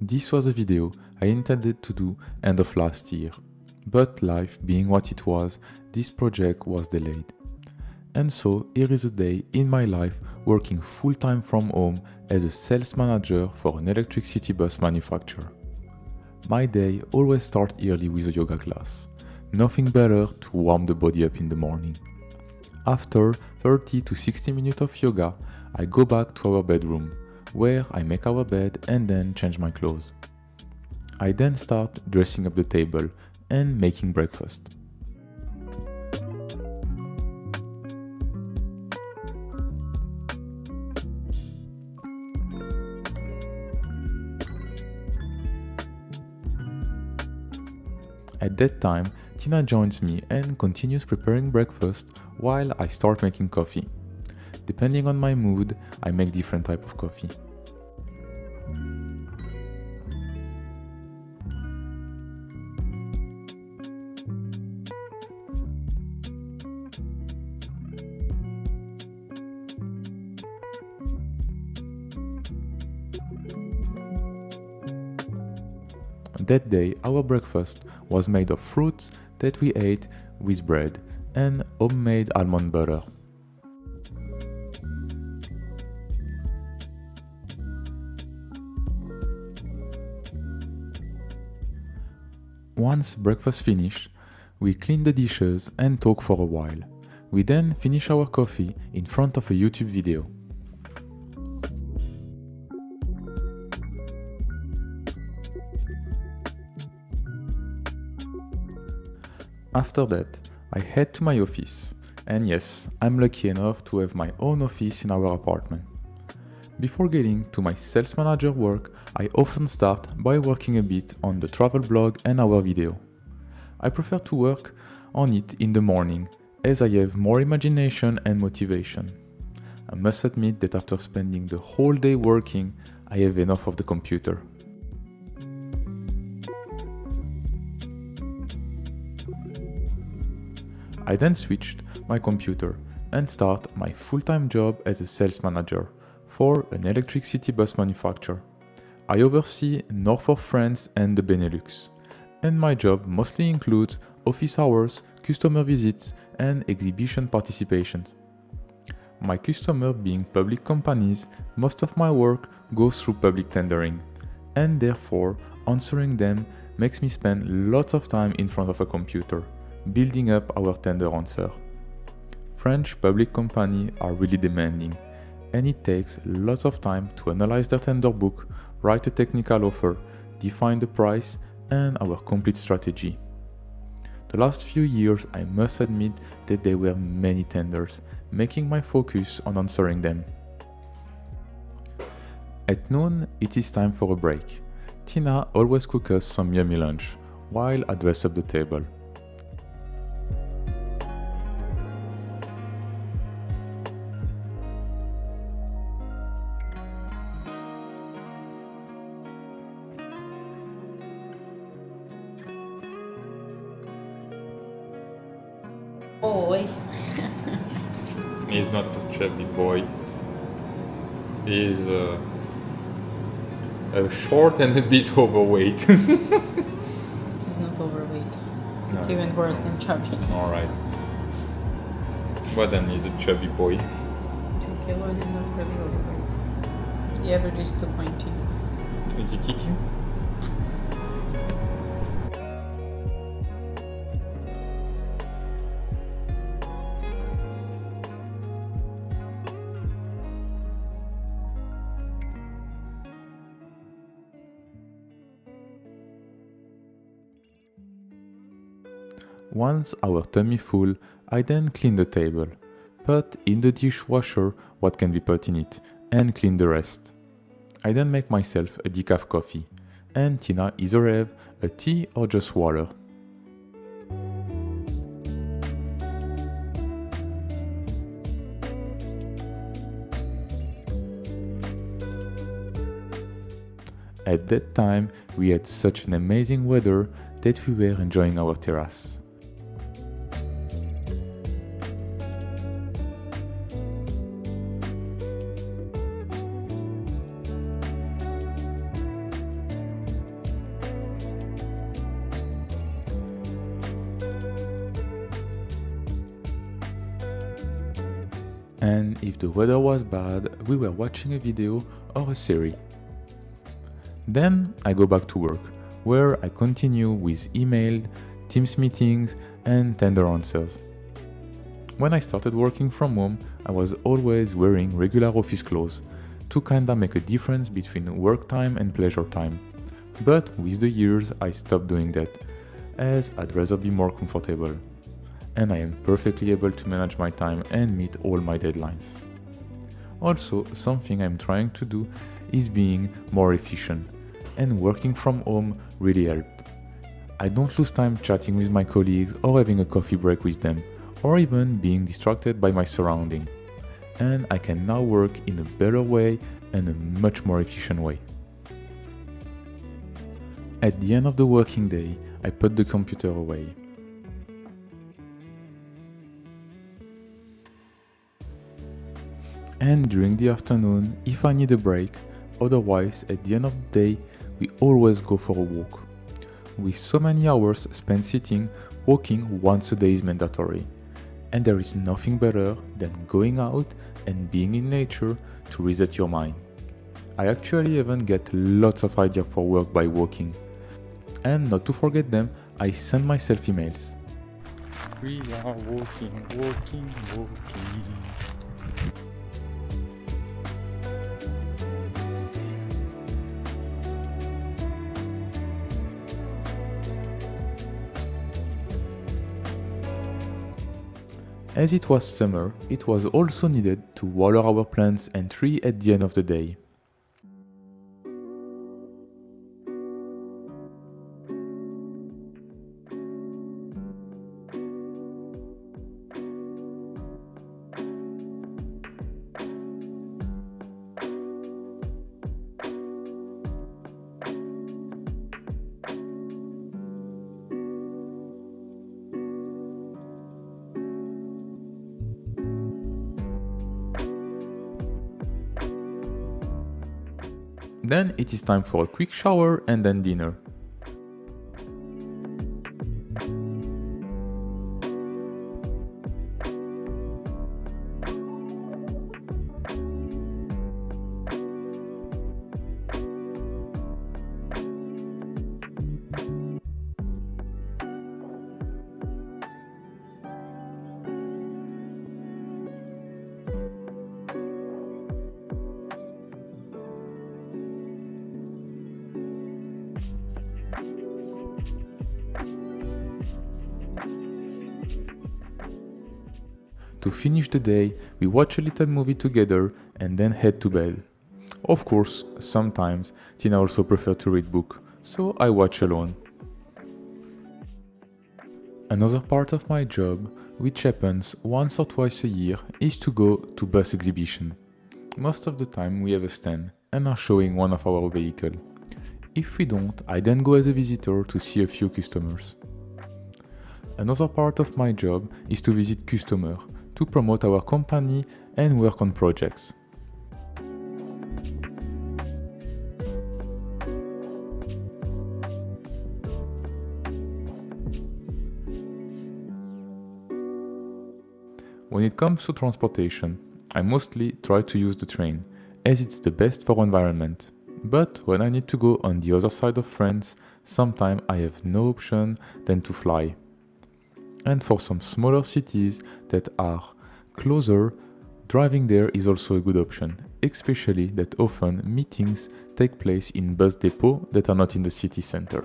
This was a video I intended to do end of last year, but life being what it was, this project was delayed. And so here is a day in my life working full time from home as a sales manager for an electric city bus manufacturer. My day always starts early with a yoga class. Nothing better to warm the body up in the morning. After 30 to 60 minutes of yoga, I go back to our bedroom, where I make our bed and then change my clothes. I then start dressing up the table and making breakfast. At that time, Tina joins me and continues preparing breakfast while I start making coffee. Depending on my mood, I make different type of coffee. That day, our breakfast was made of fruits that we ate with bread and homemade almond butter. Once breakfast finished, we clean the dishes and talk for a while. We then finish our coffee in front of a YouTube video. After that, I head to my office. And yes, I'm lucky enough to have my own office in our apartment. Before getting to my sales manager work, I often start by working a bit on the travel blog and our video. I prefer to work on it in the morning as I have more imagination and motivation. I must admit that after spending the whole day working, I have enough of the computer. I then switched my computer and start my full-time job as a sales manager for an electric city bus manufacturer. I oversee north of France and the Benelux, and my job mostly includes office hours, customer visits, and exhibition participations. My customer being public companies, most of my work goes through public tendering, and therefore answering them makes me spend lots of time in front of a computer building up our tender answer. French public companies are really demanding, and it takes lots of time to analyze their tender book, write a technical offer, define the price, and our complete strategy. The last few years, I must admit that there were many tenders, making my focus on answering them. At noon, it is time for a break. Tina always cooks us some yummy lunch, while I dress up the table. Oi. He's not a chubby boy. He's uh, uh, short and a bit overweight. He's not overweight. It's No. even worse than chubby. All right. But then he's a chubby boy. Two kilos is not really overweight. The average is 2.2. Is he kicking? Once our tummy full, I then clean the table. Put in the dishwasher what can be put in it and clean the rest. I then make myself a decaf coffee, and Tina either have a tea or just water. At that time, we had such an amazing weather that we were enjoying our terrace. And if the weather was bad, we were watching a video or a series. Then I go back to work, where I continue with email, Teams meetings, and tender answers. When I started working from home, I was always wearing regular office clothes to kinda make a difference between work time and pleasure time. But with the years, I stopped doing that, as I'd rather be more comfortable. And I am perfectly able to manage my time and meet all my deadlines. Also, something I'm trying to do is being more efficient, and working from home really helped. I don't lose time chatting with my colleagues or having a coffee break with them, or even being distracted by my surrounding. And I can now work in a better way and a much more efficient way. At the end of the working day, I put the computer away. And during the afternoon, if I need a break, otherwise, at the end of the day, we always go for a walk. With so many hours spent sitting, walking once a day is mandatory. And there is nothing better than going out and being in nature to reset your mind. I actually even get lots of ideas for work by walking. And not to forget them, I send myself emails. We are walking, walking, walking. As it was summer, it was also needed to water our plants and tree at the end of the day. Then it is time for a quick shower and then dinner. To finish the day, we watch a little movie together and then head to bed. Of course, sometimes Tina also prefers to read book, so I watch alone. Another part of my job, which happens once or twice a year, is to go to bus exhibition. Most of the time we have a stand and are showing one of our vehicle. If we don't, I then go as a visitor to see a few customers. Another part of my job is to visit customers to promote our company and work on projects. When it comes to transportation, I mostly try to use the train, as it's the best for environment. But when I need to go on the other side of France, sometimes I have no option than to fly and for some smaller cities that are closer, driving there is also a good option, especially that often meetings take place in bus depots that are not in the city center.